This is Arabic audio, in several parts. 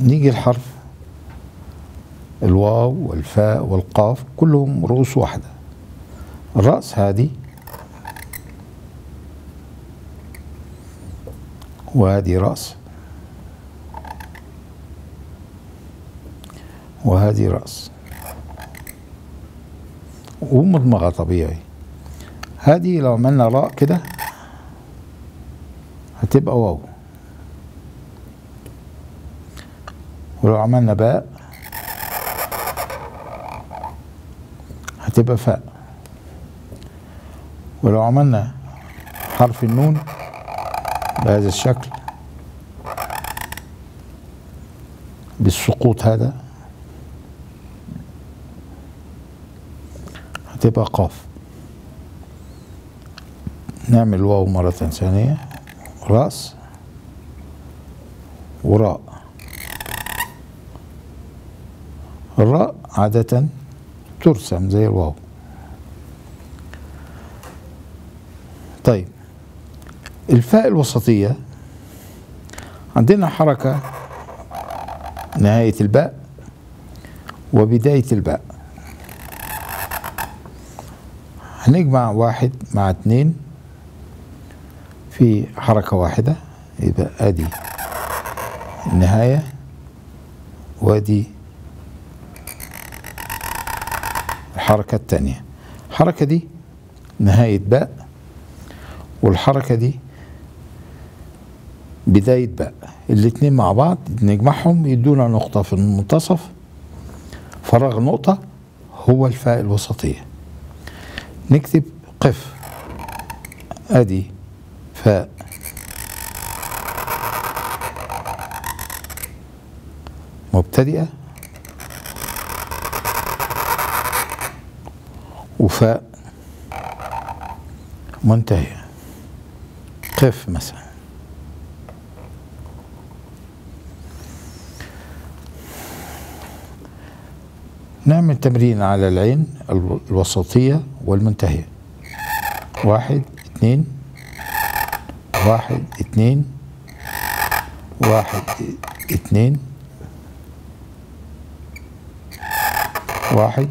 نيجي الحرف الواو والفاء والقاف كلهم رؤوس واحدة. الرأس هذه وهذه رأس. وهذه رأس. ومضمغة طبيعي. هذه لو عملنا راء كده هتبقى واو. ولو عملنا باء هتبقى فاء. ولو عملنا حرف النون بهذا الشكل بالسقوط هذا هتبقى قاف. نعمل واو مرة ثانية رأس وراء. الراء عادة ترسم زي الواو. طيب الفاء الوسطية عندنا حركة نهاية الباء وبداية الباء. هنجمع واحد مع اتنين في حركة واحدة يبقى أدي النهاية وأدي الحركة التانية. الحركة دي نهاية باء والحركة دي بداية باء. الاتنين مع بعض نجمعهم يدونا نقطة في المنتصف. فراغ نقطة هو الفاء الوسطية. نكتب قف. أدي فاء. مبتدئة. وفاء منتهية قف مثلا. نعمل تمرين على العين الوسطية والمنتهية. واحد اثنين. واحد اثنين. واحد اثنين. واحد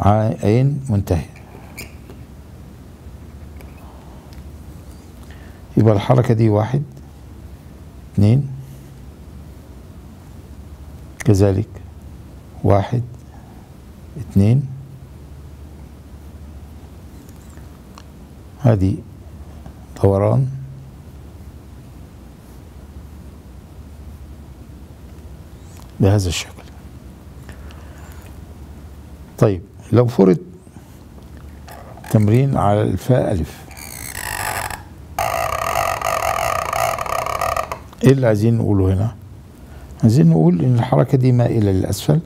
عين منتهية. يبقى الحركة دي واحد اثنين كذلك واحد اثنين هذه دوران. بهذا الشكل. طيب. لو فرض تمرين على الفاء ألف. إيه اللي عايزين نقوله هنا؟ عايزين نقول إن الحركة دي مائلة للأسفل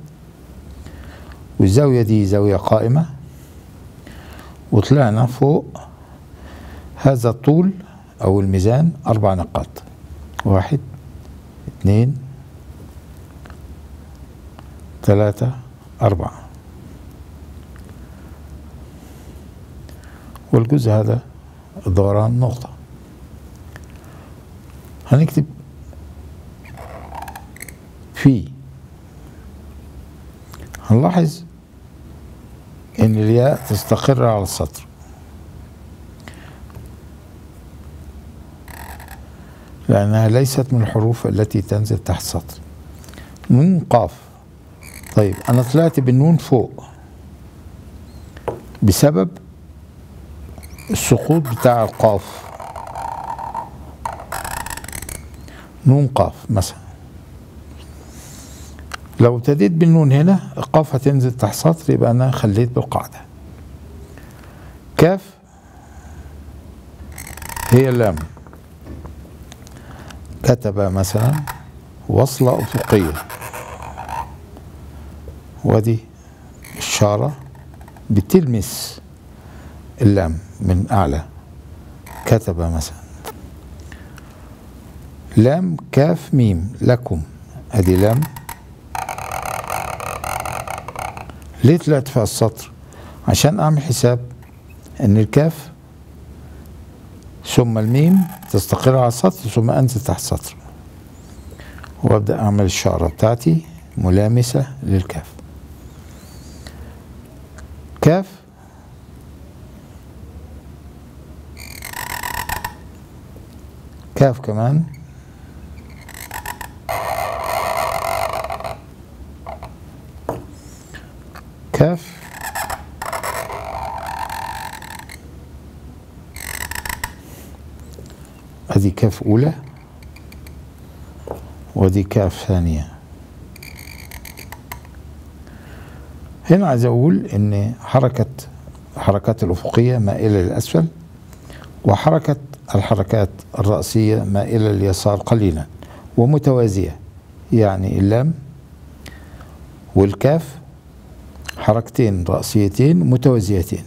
والزاوية دي زاوية قائمة وطلعنا فوق هذا الطول أو الميزان أربع نقاط. واحد اثنين ثلاثة أربعة. والجزء هذا دوران نقطة. هنكتب في هنلاحظ إن الياء تستقر على السطر. لأنها ليست من الحروف التي تنزل تحت السطر. نون قاف. طيب أنا طلعت بالنون فوق. بسبب السقوط بتاع القاف. نون قاف مثلا. لو ابتديت بالنون هنا القاف هتنزل تحت سطر يبقى أنا خليت بالقاعدة. كاف هي اللام. كتب مثلا وصلة أفقية ودي إشارة بتلمس. اللام من أعلى. كتب مثلا. لام كاف ميم لكم. ادي لام. ليه طلعت في السطر؟ عشان أعمل حساب إن الكاف ثم الميم تستقر على السطر ثم انزل تحت السطر. وأبدأ أعمل الشعرة بتاعتي ملامسة للكاف. كاف كاف كمان. كاف. ادي كاف أولى. ودي كاف ثانية. هنا عايز أقول إن حركه الحركات الأفقية مائلة للأسفل. وحركة الحركات الرأسية مائله لليسار قليلا ومتوازية يعني اللام والكاف حركتين رأسيتين متوازيتين.